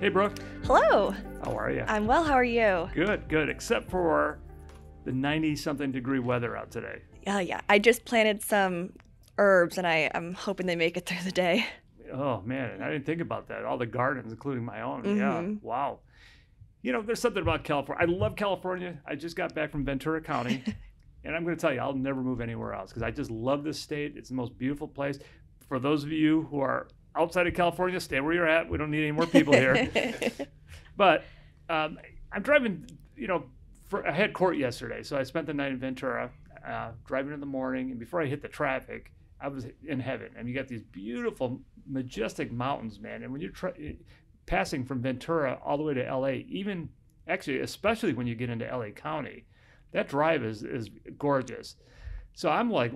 Hey, Brooke. Hello. How are you? I'm well. How are you? Good, good. Except for the 90 something degree weather out today. Uh, yeah, I just planted some herbs and I, I'm hoping they make it through the day. Oh, man. I didn't think about that. All the gardens, including my own. Yeah. Mhm. Wow. You know, there's something about California. I love California. I just got back from Ventura County. and I'm going to tell you, I'll never move anywhere else because I just love this state. It's the most beautiful place. For those of you who are outside of California, stay where you're at. We don't need any more people here. But um, I'm driving, you know, for, I had court yesterday, so I spent the night in Ventura, uh, driving in the morning, and before I hit the traffic, I was in heaven. And you got these beautiful, majestic mountains, man. And when you're tra- passing from Ventura all the way to LA, even actually, especially when you get into LA County, that drive is is gorgeous. So I'm like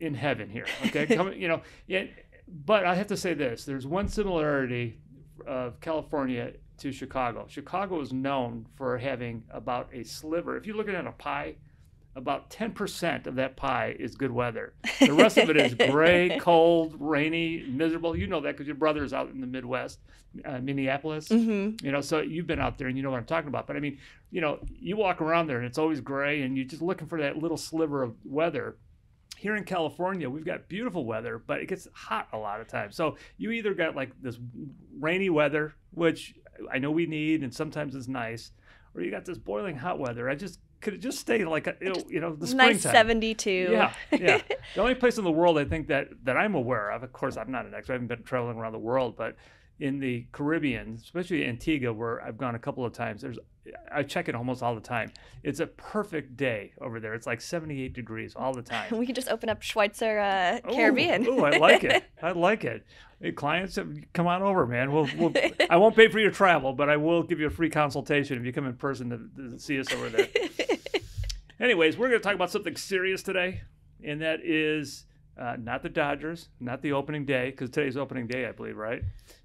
in heaven here. Okay, coming, you know, yeah, but I have to say this: there's one similarity of California to Chicago. Chicago is known for having about a sliver. If you're looking at a pie, about 10% of that pie is good weather. The rest of it is gray, cold, rainy, miserable. You know that because your brother's out in the Midwest, uh, Minneapolis. hmm You know, so you've been out there and you know what I'm talking about. But I mean, you know, you walk around there and it's always gray and you're just looking for that little sliver of weather. Here in California, we've got beautiful weather, but it gets hot a lot of times. So you either got like this rainy weather, which I know we need and sometimes it's nice, or you got this boiling hot weather. I just could it just stay like a, you know the springtime. Nice 72. Yeah, yeah. the only place in the world I think that that I'm aware of, of course, I'm not an expert. I haven't been traveling around the world, but in the Caribbean, especially Antigua, where I've gone a couple of times, there's I check it almost all the time. It's a perfect day over there. It's like 78 degrees all the time. we can just open up Schweitzer uh, Caribbean. Ooh, I like it. I like it. Hey, clients, uh, come on over, man. We'll, we'll, I won't pay for your travel, but I will give you a free consultation if you come in person to, to see us over there. Anyways, we're going to talk about something serious today, and that is uh, not the Dodgers, not the opening day, because today's opening day, I believe, right?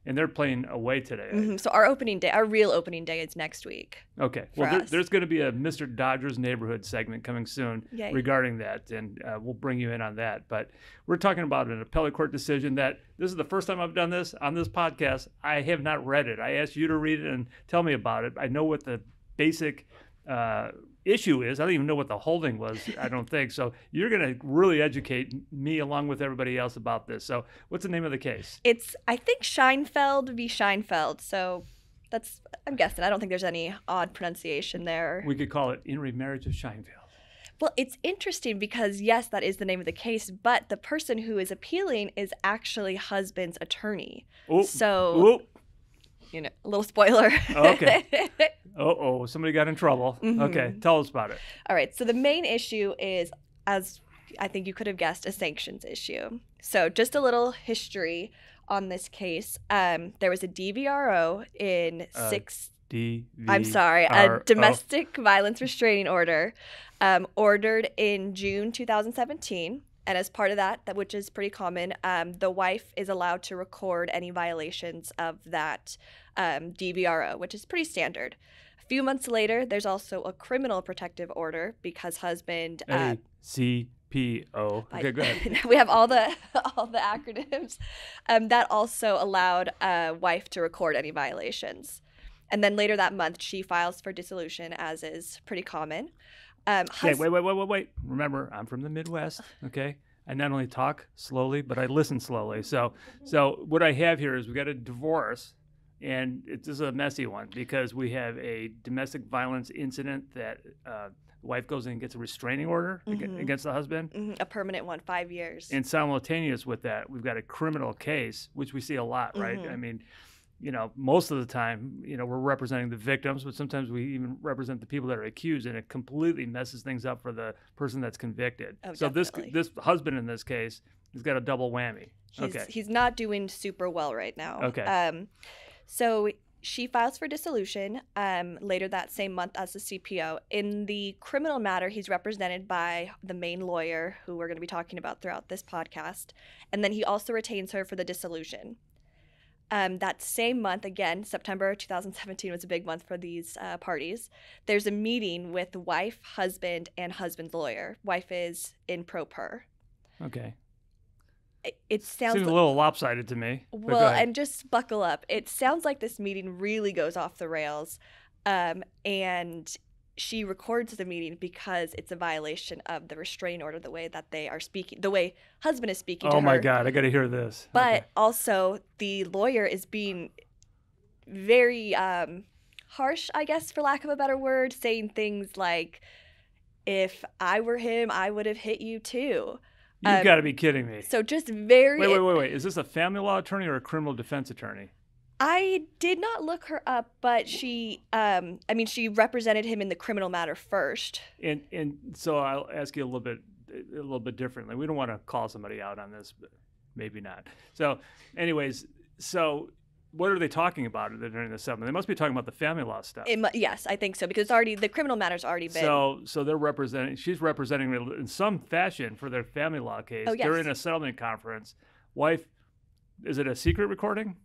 And they're playing away today. Mhm, So our opening day, our real opening day is next week. Okay. Well, there, there's going to be a Mr. Dodgers neighborhood segment coming soon Yay. regarding that, and uh, we'll bring you in on that. But we're talking about an appellate court decision that this is the first time I've done this on this podcast. I have not read it. I asked you to read it and tell me about it. I know what the basic uh, issue is. I don't even know what the holding was. I don't think so. You're going to really educate me along with everybody else about this. So, what's the name of the case? It's, I think, Scheinfeld v. Scheinfeld. So that's, I'm guessing. I don't think there's any odd pronunciation there. We could call it In re Marriage of Scheinfeld. Well, it's interesting because, yes, that is the name of the case, but the person who is appealing is actually husband's attorney. So, you know, a little spoiler. Okay. oh, oh, somebody got in trouble. Okay, Mhm. tell us about it. All right. So the main issue is, as I think you could have guessed, a sanctions issue. So just a little history on this case. Um, there was a DVRO in Uh, six. D. I'm sorry, a domestic violence restraining order, um, ordered in June 2017. And as part of that, that which is pretty common, um, the wife is allowed to record any violations of that um, DVRO, which is pretty standard. A few months later, there's also a criminal protective order because husband. Uh, A C P O. Okay, go ahead. we have all the all the acronyms. Um, that also allowed a wife to record any violations. And then later that month, she files for dissolution, as is pretty common. Um, Okay, wait, wait, wait, wait, wait. Remember, I'm from the Midwest. Okay, I not only talk slowly, but I listen slowly. So, so what I have here is we got a divorce, and it's this is a messy one because we have a domestic violence incident that uh, the wife goes in and gets a restraining order Mhm. against the husband. Mhm, a permanent one, five years. And simultaneous with that, we've got a criminal case, which we see a lot, right? Mhm. I mean, you know, most of the time, you know, we're representing the victims, but sometimes we even represent the people that are accused, and it completely messes things up for the person that's convicted. Oh, so this this husband in this case has got a double whammy. He's, okay. he's not doing super well right now. Okay. Um, so she files for dissolution um, later that same month as the CPO. In the criminal matter, he's represented by the main lawyer, who we're going to be talking about throughout this podcast. And then he also retains her for the dissolution. Um, that same month, again, September 2017 was a big month for these uh, parties. There's a meeting with wife, husband, and husband's lawyer. Wife is in pro per. Okay. it- it sounds Seems a little lopsided to me. well, and just buckle up. It sounds like this meeting really goes off the rails. Um, and she records the meeting because it's a violation of the restraining order, the way that they are speaking, the way husband is speaking to oh her. my God, I got to hear this. But Okay. also, the lawyer is being very um, harsh, I guess, for lack of a better word, saying things like, if I were him, I would have hit you too. you've um, got to be kidding me. So just very. Wait, wait, wait, wait. Is this a family law attorney or a criminal defense attorney? I did not look her up, but she, um, I mean, she represented him in the criminal matter first. And and so I'll ask you a little bit a little bit differently. We don't want to call somebody out on this, but maybe not. So, anyways, so what are they talking about during the settlement? They must be talking about the family law stuff. It, yes, I think so because it's already the criminal matter's already been. So, so they're representing. She's representing in some fashion for their family law case Oh, yes. during a settlement conference. Wife, is it a secret recording?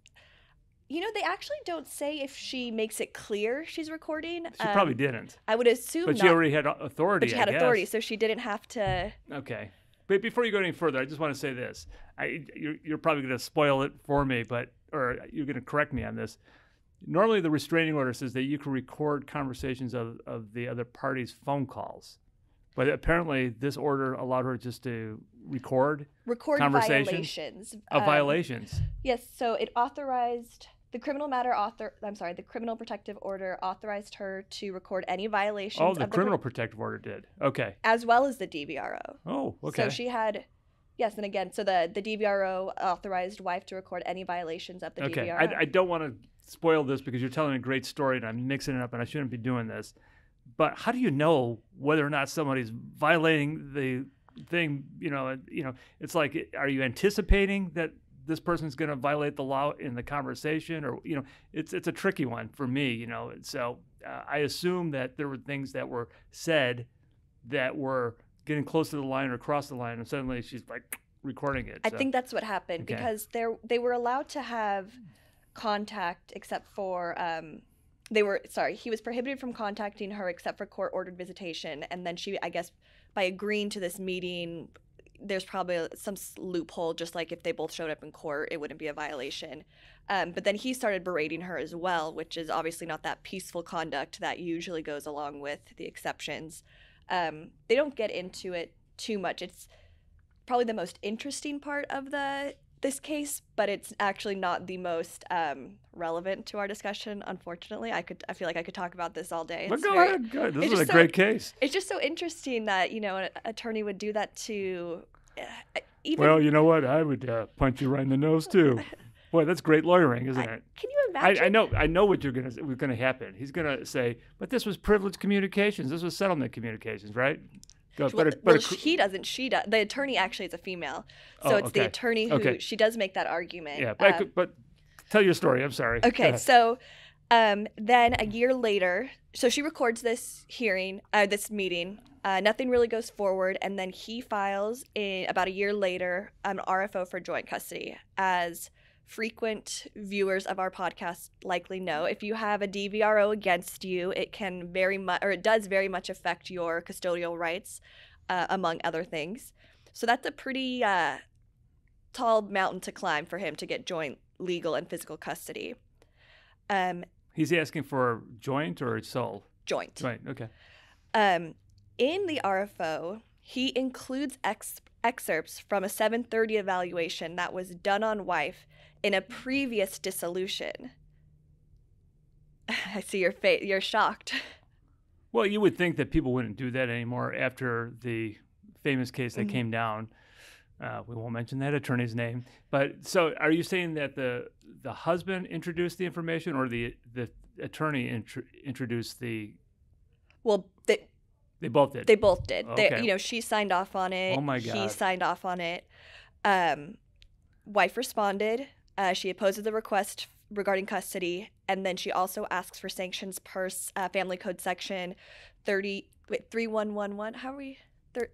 You know, they actually don't say if she makes it clear she's recording. She Um, probably didn't, I would assume but not. she already had authority. but she had authority, so she didn't have to. Okay. But before you go any further, I just want to say this. I, you're, you're probably going to spoil it for me, but or you're going to correct me on this. Normally, the restraining order says that you can record conversations of, of the other party's phone calls, but apparently this order allowed her just to record record Conversations violations. of Um, violations. Yes, so it authorized the criminal matter author. I'm sorry, the criminal protective order authorized her to record any violations Oh, of the the criminal pro- protective order did. Okay. as well as the DVRO. Oh, okay. So she had. Yes, and again, so the the DVRO authorized wife to record any violations of the okay. DVRO. I, I don't want to spoil this because you're telling a great story and I'm mixing it up and I shouldn't be doing this. But how do you know whether or not somebody's violating the thing? You know, you know, it's like, are you anticipating that this person's going to violate the law in the conversation, or you know, it's it's a tricky one for me. You know, so uh, I assume that there were things that were said that were getting close to the line or across the line, and suddenly she's like recording it. I so- think that's what happened Okay. because they they were allowed to have contact except for um, they were sorry he was prohibited from contacting her except for court ordered visitation and then she I guess by agreeing to this meeting there's probably some loophole just like if they both showed up in court it wouldn't be a violation um, but then he started berating her as well which is obviously not that peaceful conduct that usually goes along with the exceptions um, they don't get into it too much it's probably the most interesting part of the this case, but it's actually not the most um, relevant to our discussion. Unfortunately, I could I feel like I could talk about this all day. But go very- ahead. Good. This is a so- great case. It's just so interesting that you know an attorney would do that to even. Well, you know what? I would uh, punch you right in the nose too. Boy, that's great lawyering, isn't I- it? can you imagine? I, I know, I know what you're gonna was gonna happen. He's gonna say, "But this was privileged communications. This was settlement communications, right?" Go, Well, better, well, better cr- he doesn't. She does. The attorney actually is a female, so Oh, it's the attorney who Okay. she does make that argument. yeah, but, Um, could, but tell your story. I'm sorry. Okay, so um, then a year later, so she records this hearing, uh, this meeting. Uh, nothing really goes forward, and then he files in about a year later an RFO for joint custody. As frequent viewers of our podcast likely know, if you have a DVRO against you, it can very much, or it does very much affect your custodial rights, uh, among other things. So that's a pretty uh, tall mountain to climb for him to get joint legal and physical custody. Um, He's asking for joint or sole. joint. Right, Okay. Um, in the RFO, he includes ex- excerpts from a 730 evaluation that was done on wife in a previous dissolution. I see your face. You're shocked. Well, you would think that people wouldn't do that anymore after the famous case that Mhm. came down. Uh, we won't mention that attorney's name, but so are you saying that the the husband introduced the information, or the the attorney intro introduced the? Well, they, They both did. they both did. They, Okay. you know, she signed off on it. Oh my He God. signed off on it. Um, wife responded. Uh, she opposes the request regarding custody, and then she also asks for sanctions per uh, Family Code section thirty wait three one one one. How are we?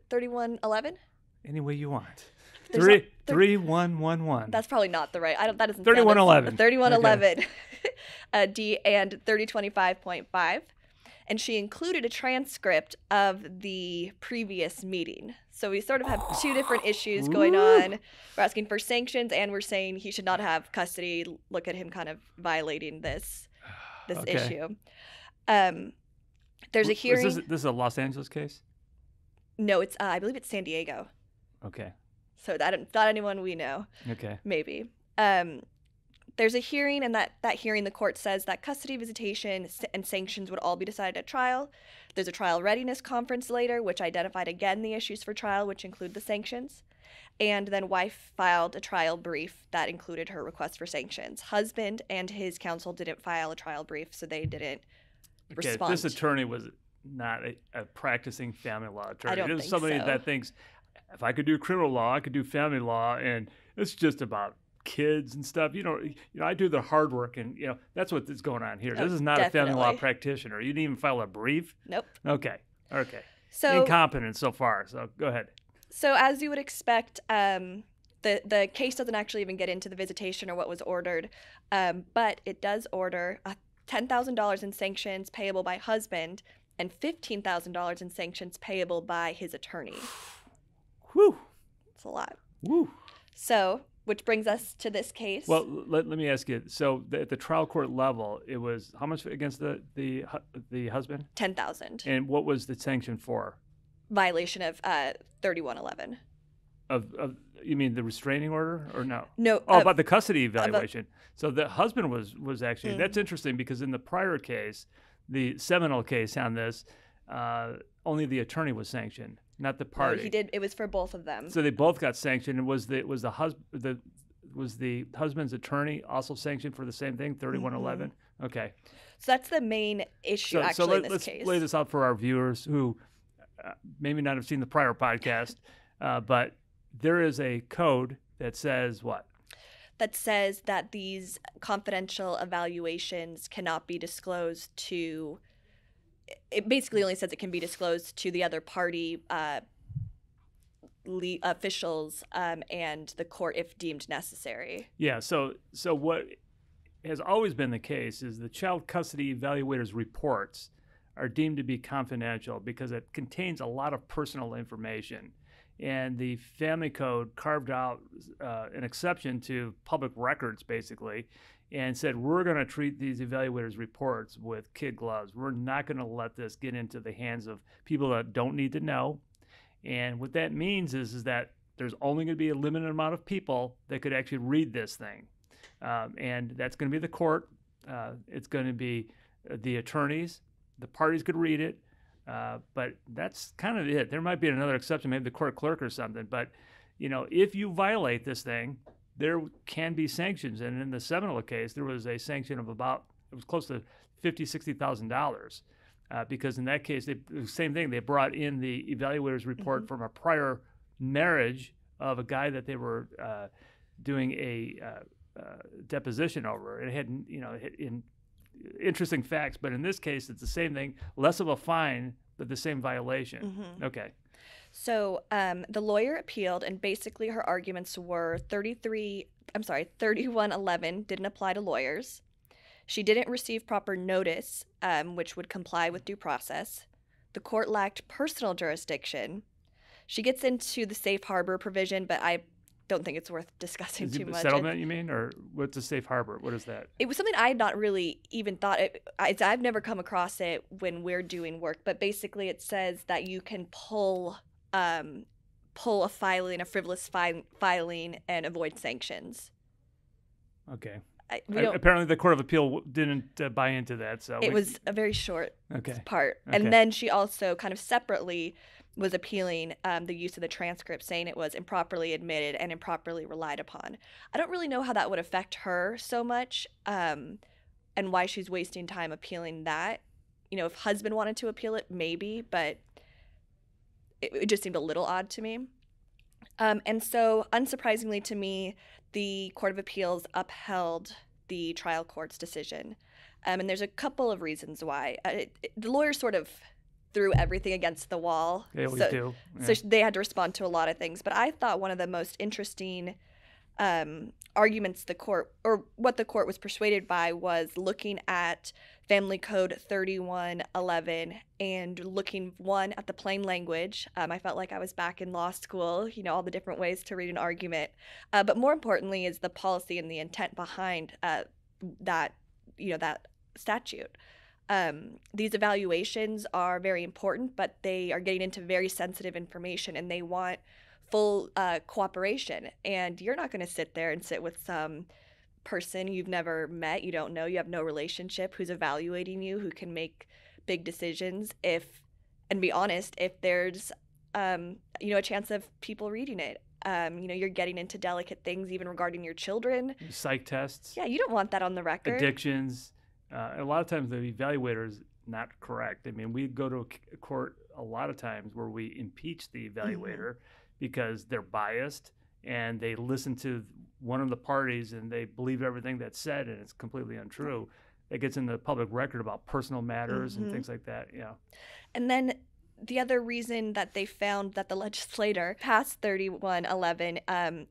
Thirty one eleven. Any way you want. Three there- three one one one. That's probably not the right. I don't. That doesn't. 3111. Thirty one eleven. uh, D and thirty twenty five point five. and she included a transcript of the previous meeting. So we sort of have two different issues going on. We're asking for sanctions, and we're saying he should not have custody. Look at him kind of violating this this Okay. issue. Um, there's a hearing. This, this is a Los Angeles case. no, it's uh, I believe it's San Diego. Okay. So that not anyone we know. Okay. maybe. Um, there's a hearing, and that that hearing, the court says that custody, visitation, and sanctions would all be decided at trial. There's a trial readiness conference later, which identified again the issues for trial, which include the sanctions. And then wife filed a trial brief that included her request for sanctions. Husband and his counsel didn't file a trial brief, so they didn't Okay. respond. This attorney was not a, a practicing family law attorney. I don't this is somebody so. that thinks if I could do criminal law, I could do family law, and it's just about kids and stuff. You know, you know, I do the hard work, and you know that's what is going on here. Oh, this is not a family law practitioner. You didn't even file a brief. Nope. Okay. Okay. So Incompetent so far. So go ahead. So as you would expect, um, the the case doesn't actually even get into the visitation or what was ordered, um, but it does order ten thousand dollars in sanctions payable by husband and fifteen thousand dollars in sanctions payable by his attorney. Whew. It's a lot. Whew. So, which brings us to this case. Well, let, let me ask you. So the, at the trial court level, it was how much against the the the husband, ten thousand and what was the sanction for? violation of uh, thirty one eleven. Of, of you mean the restraining order or no? No. Oh, uh, about the custody evaluation. So the husband was was actually Mm. that's interesting because in the prior case, the Seminole case on this, uh, only the attorney was sanctioned, not the no, party. he did. It was for both of them. So they both got sanctioned. And was the was the husband the was the husband's attorney also sanctioned for the same thing, thirty one eleven? Okay. so that's the main issue So, actually so in let's case. lay this out for our viewers who uh, maybe not have seen the prior podcast, uh, but there is a code that says what? that says that these confidential evaluations cannot be disclosed to it basically only says it can be disclosed to the other party uh, le- officials um, and the court if deemed necessary Yeah. So so what has always been the case is the child custody evaluators reports are deemed to be confidential because it contains a lot of personal information. And the family code carved out uh, an exception to public records, basically, and said we're going to treat these evaluators' reports with kid gloves. We're not going to let this get into the hands of people that don't need to know. And what that means is, is that there's only going to be a limited amount of people that could actually read this thing. Um, and that's going to be the court. Uh, it's going to be uh, the attorneys. The parties could read it. Uh, but that's kind of it. There might be another exception, maybe the court clerk or something. But, you know, if you violate this thing, there can be sanctions. And in the Seminole case, there was a sanction of about, it was close to fifty, sixty thousand dollars. Uh, because in that case, they, the same thing. They brought in the evaluator's report Mhm. from a prior marriage of a guy that they were uh, doing a uh, uh, deposition over. It had, you know, in interesting facts, but in this case, it's the same thing. Less of a fine, but the same violation. Mhm. Okay. So um, the lawyer appealed and basically her arguments were 33 i'm sorry 3111 didn't apply to lawyers she didn't receive proper notice um, which would comply with due process the court lacked personal jurisdiction she gets into the safe harbor provision but i don't think it's worth discussing Is too much settlement, you mean, or what's a safe harbor? What is that? it was something I had not really even thought. It, I, I've never come across it when we're doing work, but basically it says that you can pull, um, pull a filing, a frivolous fi- filing, and avoid sanctions. Okay. I, we I- apparently, the Court of Appeal w- didn't uh, buy into that. So It we- was a very short okay. part, Okay. and then she also kind of separately was appealing um, the use of the transcript, saying it was improperly admitted and improperly relied upon. I don't really know how that would affect her so much, um, and why she's wasting time appealing that. You know, if husband wanted to appeal it, maybe, but it, it just seemed a little odd to me. Um, and so, unsurprisingly to me, the Court of Appeals upheld the trial court's decision. Um, and there's a couple of reasons why. Uh, it, it- the lawyers sort of threw everything against the wall. They always so, do. so yeah. sh- they had to respond to a lot of things. But I thought one of the most interesting um, arguments the court, or what the court was persuaded by, was looking at Family Code 3111 and looking one at the plain language. Um, I felt like I was back in law school, you know, all the different ways to read an argument. Uh, but more importantly, is the policy and the intent behind uh, that, you know, that statute. Um, these evaluations are very important, but they are getting into very sensitive information and they want full uh, cooperation. And you're not going to sit there and sit with some person you've never met, you don't know, you have no relationship, who's evaluating you, who can make big decisions if, and be honest, if there's, um, you know, a chance of people reading it. Um, you know, you're getting into delicate things even regarding your children. Psych tests. Yeah, you don't want that on the record. Addictions. Uh, a lot of times the evaluator is not correct. I mean, we go to a court a lot of times where we impeach the mm-hmm. evaluator mm-hmm. because they're biased and they listen to one of the parties and they believe everything that's said and it's completely untrue. It gets in the public record about personal matters mm-hmm. and things like that. Yeah. And then the other reason that they found that the legislator passed 3111 um,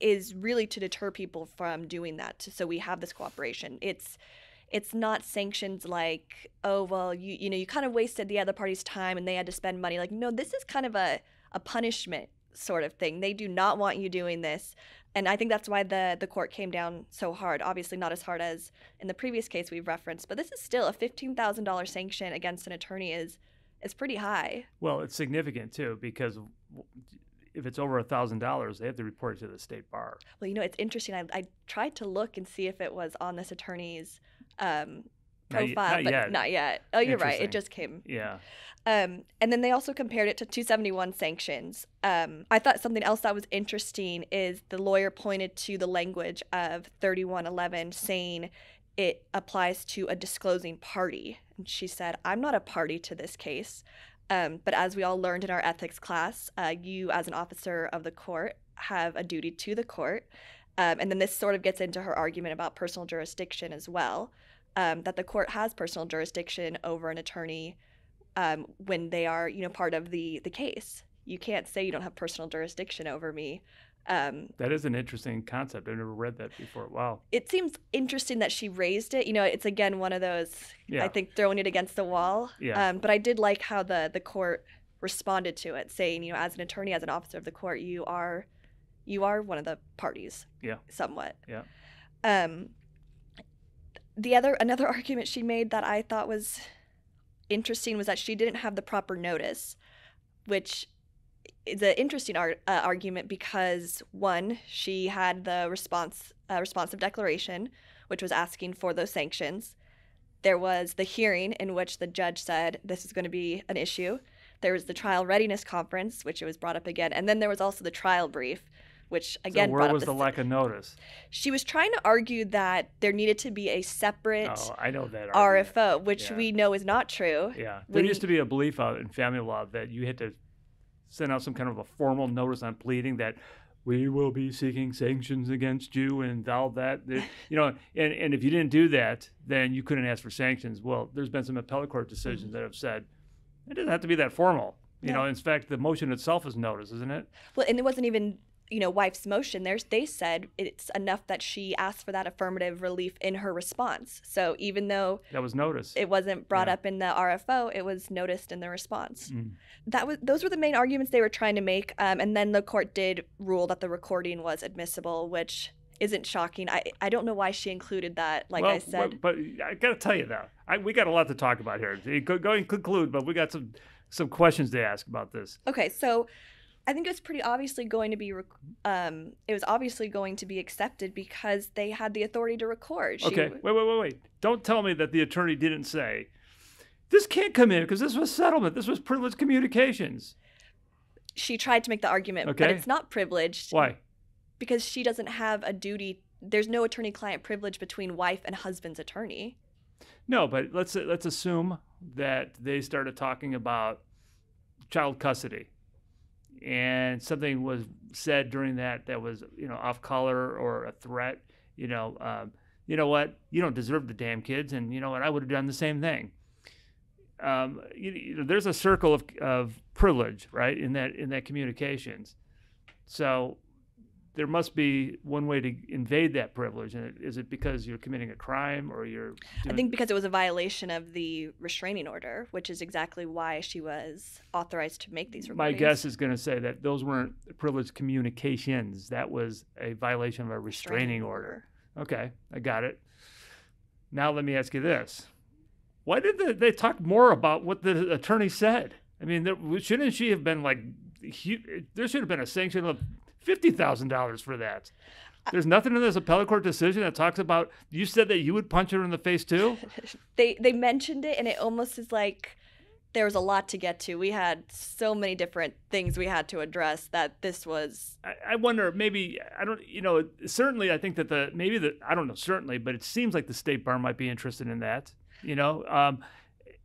is really to deter people from doing that. So we have this cooperation. It's it's not sanctions like oh well you you know you kind of wasted the other party's time and they had to spend money like no this is kind of a a punishment sort of thing they do not want you doing this and I think that's why the the court came down so hard. Obviously, not as hard as in the previous case we've referenced, but this is still a fifteen thousand dollars sanction against an attorney is is pretty high. Well, it's significant too because if it's over a thousand dollars, they have to report it to the state bar. Well, you know, it's interesting. I, I tried to look and see if it was on this attorney's um, profile, not, not but yet. not yet. Oh, you're right. It just came. Yeah. Um, and then they also compared it to 271 sanctions. Um, I thought something else that was interesting is the lawyer pointed to the language of 3111 saying it applies to a disclosing party. And she said, I'm not a party to this case. Um, but as we all learned in our ethics class, uh, you, as an officer of the court, have a duty to the court. Um, and then this sort of gets into her argument about personal jurisdiction as well um, that the court has personal jurisdiction over an attorney um, when they are, you know, part of the the case. You can't say you don't have personal jurisdiction over me. Um, that is an interesting concept. I've never read that before. Wow. It seems interesting that she raised it. You know, it's again one of those. Yeah. I think throwing it against the wall. Yeah. Um, but I did like how the the court responded to it, saying, you know, as an attorney, as an officer of the court, you are, you are one of the parties. Yeah. Somewhat. Yeah. Um, the other another argument she made that I thought was interesting was that she didn't have the proper notice, which is an interesting ar- uh, argument because one, she had the response uh, responsive declaration, which was asking for those sanctions. There was the hearing in which the judge said this is going to be an issue. There was the trial readiness conference, which it was brought up again, and then there was also the trial brief, which again so where was the lack of notice? She was trying to argue that there needed to be a separate oh, I know that argument. rfo which yeah. we know is not true. Yeah. There used to be a belief out in family law that you had to send out some kind of a formal notice on pleading that we will be seeking sanctions against you and all that you know and, and if you didn't do that then you couldn't ask for sanctions. Well there's been some appellate court decisions mm-hmm. that have said it doesn't have to be that formal. You know in fact the motion itself is notice isn't it? Well and it wasn't even you know, wife's motion, there's they said it's enough that she asked for that affirmative relief in her response. So even though that was noticed, it wasn't brought yeah. up in the RFO, it was noticed in the response. Mm. That was those were the main arguments they were trying to make, um, and then the court did rule that the recording was admissible, which isn't shocking. I I don't know why she included that. Like well, I said, but, but I got to tell you though, I, we got a lot to talk about here. Go, go and conclude, but we got some some questions to ask about this. Okay, so I think it was pretty obviously going to be, um, it was obviously going to be accepted because they had the authority to record. She okay, wait, wait, wait, wait. Don't tell me that the attorney didn't say, this can't come in because this was settlement. This was privileged communications. She tried to make the argument, okay. but it's not privileged. Why? Because she doesn't have a duty. There's no attorney-client privilege between wife and husband's attorney. No, but let's let's assume that they started talking about child custody and something was said during that that was you know off color or a threat you know um, you know what? You don't deserve the damn kids and you know what? I would have done the same thing. Um, you, you know, there's a circle of, of privilege right in that in that communications. So there must be one way to invade that privilege. And is it because you're committing a crime or you're? I think because it was a violation of the restraining order, which is exactly why she was authorized to make these recordings. My guess is going to say that those weren't privileged communications. That was a violation of a restraining, restraining order. order. Okay, I got it. Now let me ask you this: Why did they, they talk more about what the attorney said? I mean, there, shouldn't she have been like? There should have been a sanction of fifty thousand dollars for that. There's nothing in this appellate court decision that talks about. You said that you would punch her in the face too. they they mentioned it, and it almost is like there was a lot to get to. We had so many different things we had to address that this was. I, I wonder, maybe I don't. You know, certainly I think that the maybe the I don't know certainly, but it seems like the state bar might be interested in that. You know, um,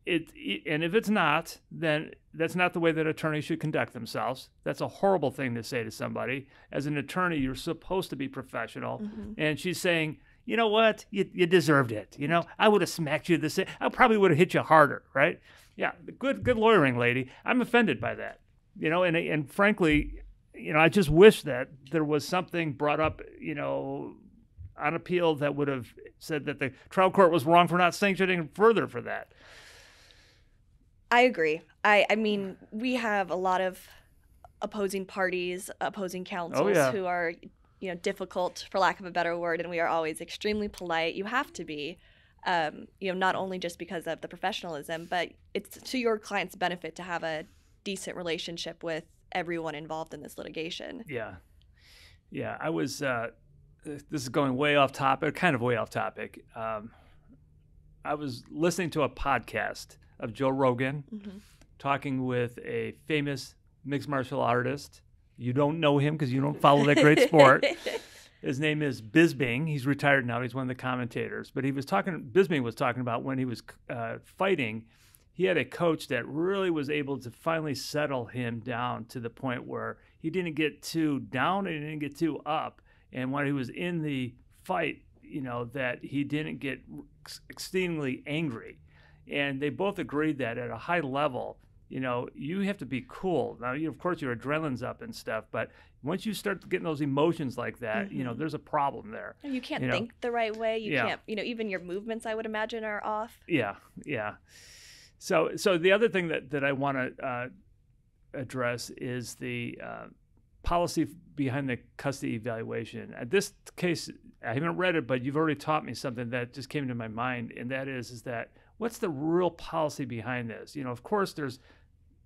it, it, and if it's not, then that's not the way that attorneys should conduct themselves. That's a horrible thing to say to somebody. As an attorney, you're supposed to be professional. Mm-hmm. And she's saying, you know what, you, you deserved it. You know, I would have smacked you the same. I probably would have hit you harder, right? Yeah, good, good lawyering, lady. I'm offended by that. You know, and and frankly, you know, I just wish that there was something brought up, you know, on appeal that would have said that the trial court was wrong for not sanctioning further for that. I agree. I I mean, we have a lot of opposing parties, opposing counsels oh, yeah. who are you know difficult for lack of a better word and we are always extremely polite you have to be um, you know not only just because of the professionalism but it's to your client's benefit to have a decent relationship with everyone involved in this litigation yeah yeah i was uh, this is going way off topic kind of way off topic um, i was listening to a podcast of Joe Rogan mm-hmm. talking with a famous mixed martial artist. You don't know him because you don't follow that great sport. His name is Bisping. He's retired now. He's one of the commentators. But he was talking. Bisping was talking about when he was uh, fighting. He had a coach that really was able to finally settle him down to the point where he didn't get too down and he didn't get too up. And when he was in the fight, you know that he didn't get exceedingly angry and they both agreed that at a high level you know you have to be cool now you, of course your adrenaline's up and stuff but once you start getting those emotions like that mm-hmm. you know mm-hmm. there's a problem there you can't you think the right way you yeah. can't you know even your movements i would imagine are off yeah yeah so so the other thing that that i want to uh, address is the uh, policy behind the custody evaluation at this case i haven't read it but you've already taught me something that just came to my mind and that is is that what's the real policy behind this? You know, of course, there's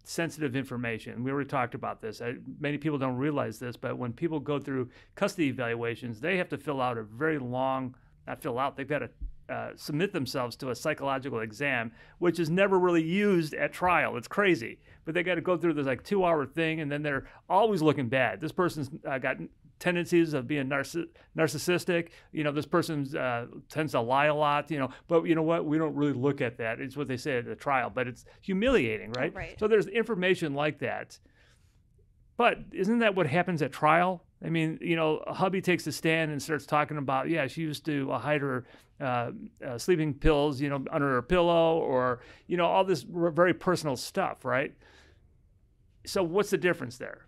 sensitive information. We already talked about this. I, many people don't realize this, but when people go through custody evaluations, they have to fill out a very long, not fill out, they've got to uh, submit themselves to a psychological exam, which is never really used at trial. It's crazy, but they got to go through this like two-hour thing, and then they're always looking bad. This person's uh, got tendencies of being narciss- narcissistic. You know, this person uh, tends to lie a lot. You know, but you know what? We don't really look at that. It's what they say at the trial, but it's humiliating, right? right. So there's information like that. But isn't that what happens at trial? I mean, you know, a hubby takes a stand and starts talking about, yeah, she used to uh, hide her uh, uh, sleeping pills, you know, under her pillow, or you know, all this r- very personal stuff, right? So what's the difference there?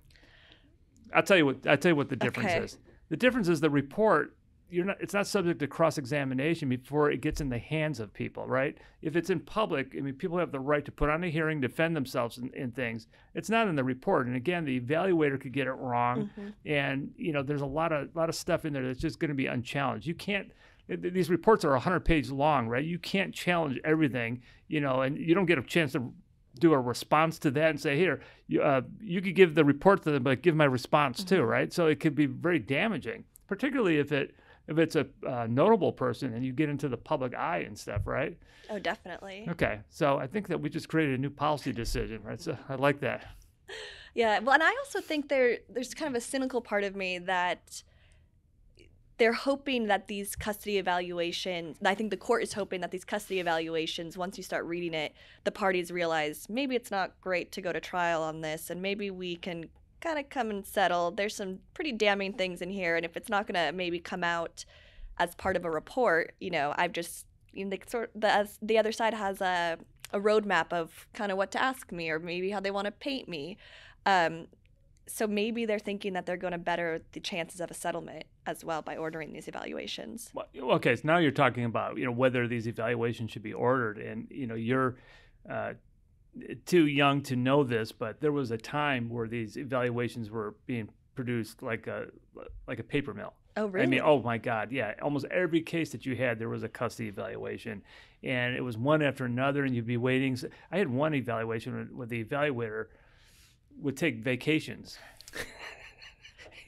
I'll tell you what. I'll tell you what the difference okay. is. The difference is the report. You're not. It's not subject to cross examination before it gets in the hands of people, right? If it's in public, I mean, people have the right to put on a hearing, defend themselves in, in things. It's not in the report, and again, the evaluator could get it wrong, mm-hmm. and you know, there's a lot of lot of stuff in there that's just going to be unchallenged. You can't these reports are 100 pages long, right? You can't challenge everything, you know, and you don't get a chance to do a response to that and say, here, you, uh, you could give the report to them, but give my response mm-hmm. too, right? So it could be very damaging, particularly if it if it's a uh, notable person and you get into the public eye and stuff, right? Oh, definitely. Okay, so I think that we just created a new policy decision, right? So I like that. Yeah, well, and I also think there there's kind of a cynical part of me that they're hoping that these custody evaluations i think the court is hoping that these custody evaluations once you start reading it the parties realize maybe it's not great to go to trial on this and maybe we can kind of come and settle. There's some pretty damning things in here and if it's not going to maybe come out as part of a report you know i've just you know, the, sort the, the other side has a, a roadmap of kind of what to ask me or maybe how they want to paint me. Um, so maybe they're thinking that they're going to better the chances of a settlement as well by ordering these evaluations. Well, okay, so now you're talking about you know whether these evaluations should be ordered, and you know you're uh, too young to know this, but there was a time where these evaluations were being produced like a like a paper mill. Oh, really? I mean, oh my God, yeah. Almost every case that you had, there was a custody evaluation, and it was one after another, and you'd be waiting. I had one evaluation where the evaluator would take vacations.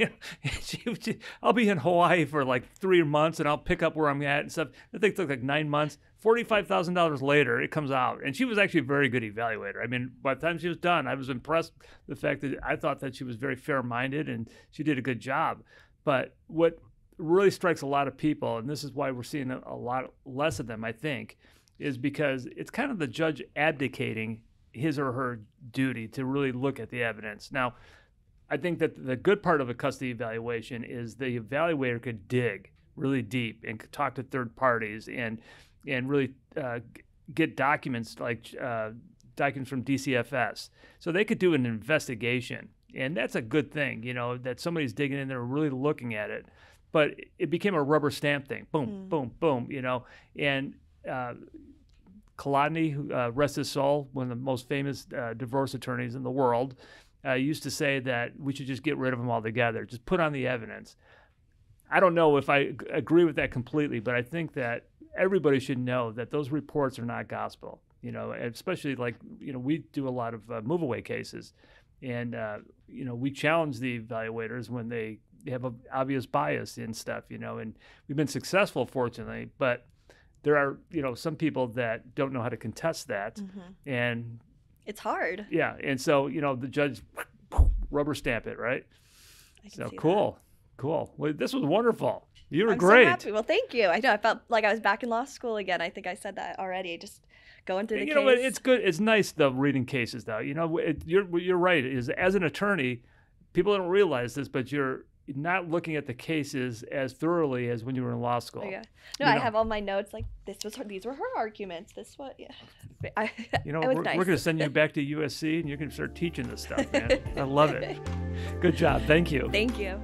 I'll be in Hawaii for like three months, and I'll pick up where I'm at and stuff. I think it took like nine months. Forty-five thousand dollars later, it comes out, and she was actually a very good evaluator. I mean, by the time she was done, I was impressed the fact that I thought that she was very fair-minded and she did a good job. But what really strikes a lot of people, and this is why we're seeing a lot less of them, I think, is because it's kind of the judge abdicating his or her duty to really look at the evidence. Now, I think that the good part of a custody evaluation is the evaluator could dig really deep and talk to third parties and and really uh, get documents like uh, documents from DCFS. So they could do an investigation, and that's a good thing, you know, that somebody's digging in there, really looking at it. But it became a rubber stamp thing. Boom, mm. boom, boom, you know, and. Uh, who uh, rest his soul, one of the most famous uh, divorce attorneys in the world, uh, used to say that we should just get rid of them altogether, just put on the evidence. I don't know if I agree with that completely, but I think that everybody should know that those reports are not gospel. You know, especially like you know we do a lot of uh, move away cases, and uh, you know we challenge the evaluators when they have an obvious bias in stuff. You know, and we've been successful, fortunately, but there are you know some people that don't know how to contest that, mm-hmm. and it's hard. Yeah, and so you know the judge rubber stamp it, right? so cool, that. cool. Well, this was wonderful. You were I'm great. So happy. Well, thank you. I know I felt like I was back in law school again. I think I said that already. Just going through the you case. know, it's good. It's nice the reading cases though. You know, it, you're you're right. Is as an attorney, people don't realize this, but you're not looking at the cases as thoroughly as when you were in law school. Yeah. No, you I know. have all my notes like this was her, these were her arguments. This what yeah. I, you know, we're, nice. we're going to send you back to USC and you're going to start teaching this stuff, man. I love it. Good job. Thank you. Thank you.